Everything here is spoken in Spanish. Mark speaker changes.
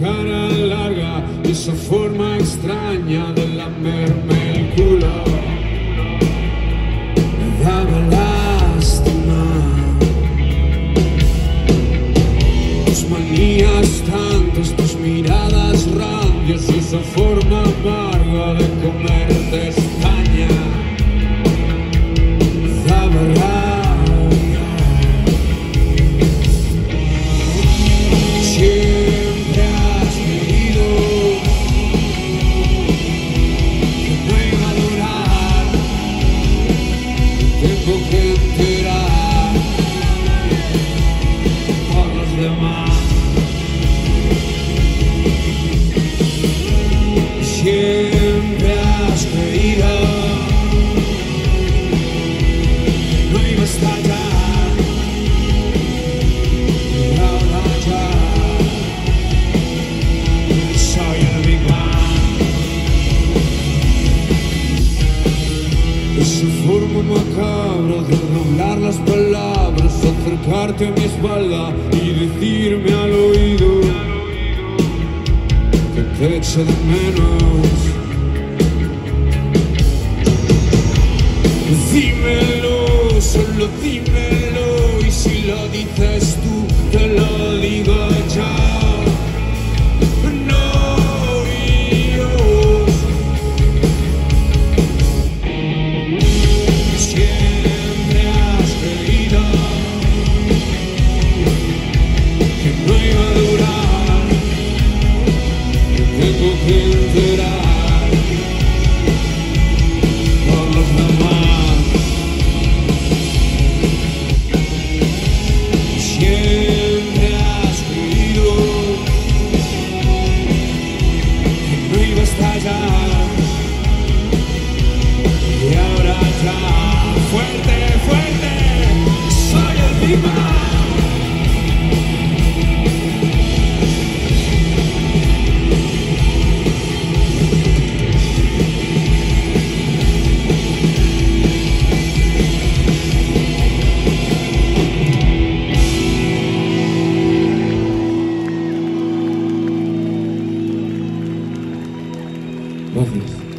Speaker 1: larga y esa forma extraña de lamerme el culo me daba lástima. Tus manías tantas, tus miradas randias y esa forma amarga de comerte España me daba Esa forma macabra de doblar las palabras, acercarte a mi espalda y decirme al oído que te echo de menos. Dímelo, solo dímelo, y si lo dices tú, enterar ouvido.